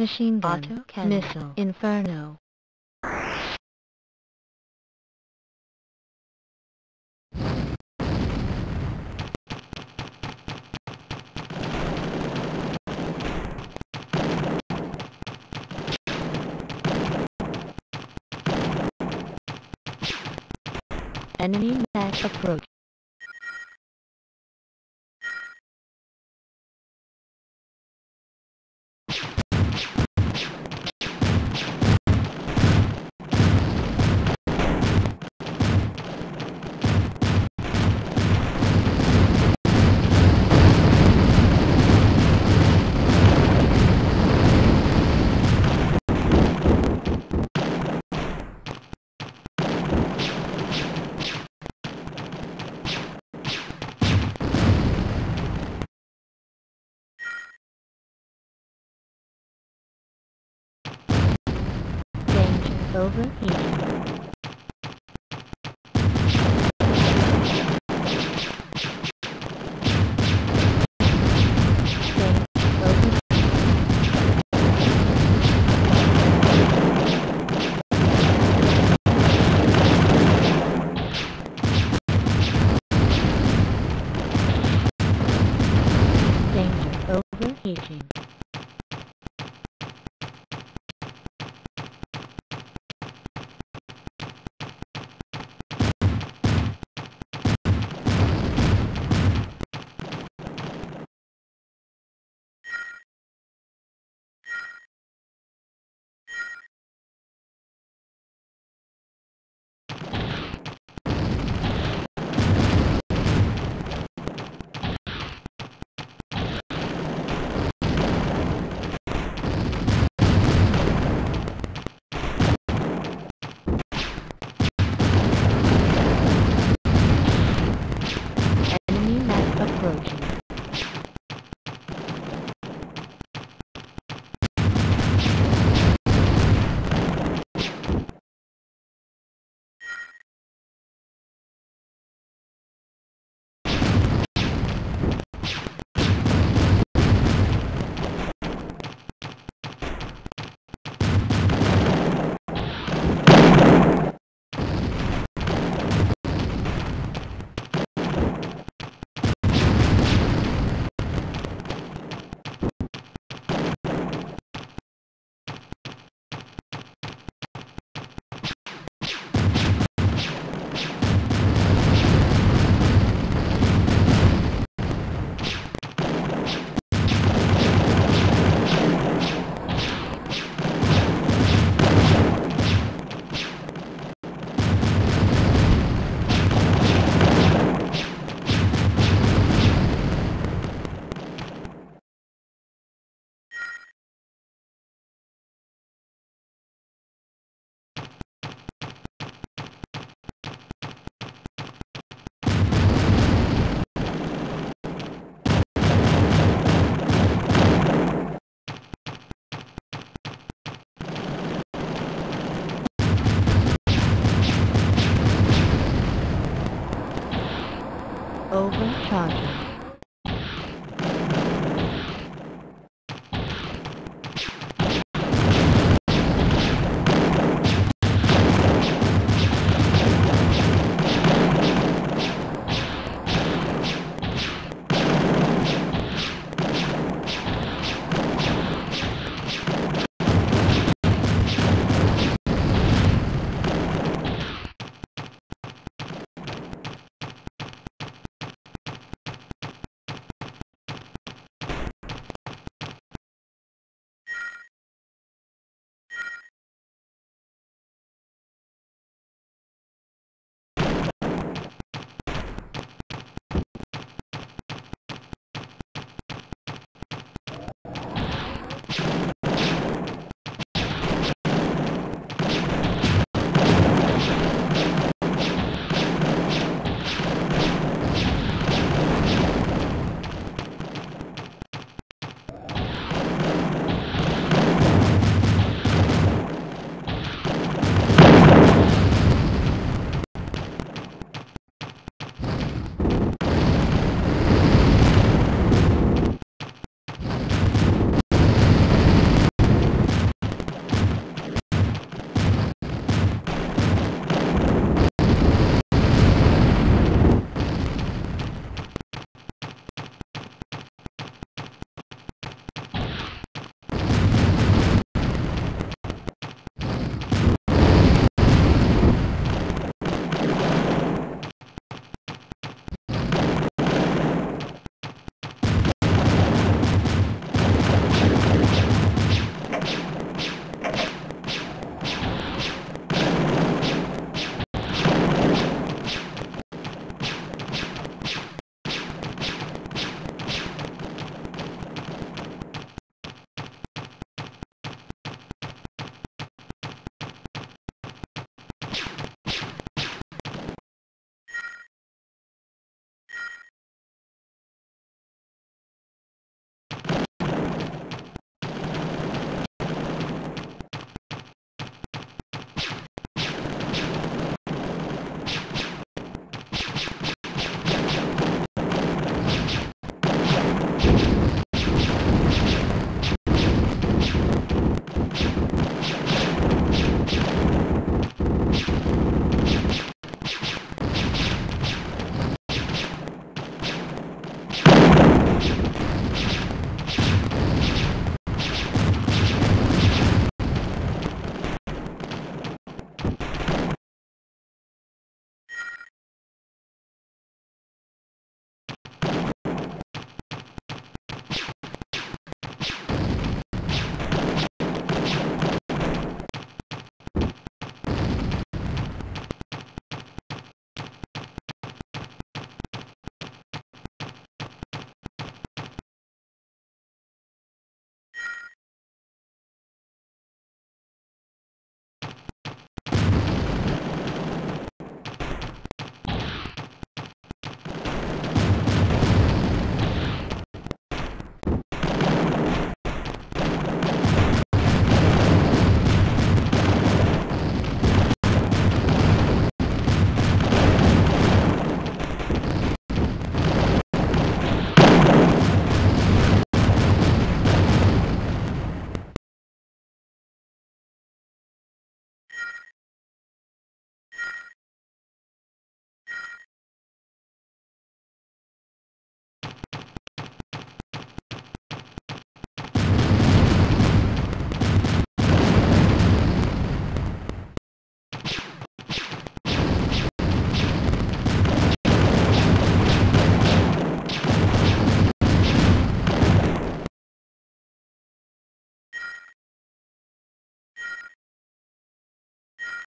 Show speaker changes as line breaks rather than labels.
Machine gun.
Auto cannon.
Missile. Inferno. Enemy mass approach. Danger overheating. Map approaching. Overcharging.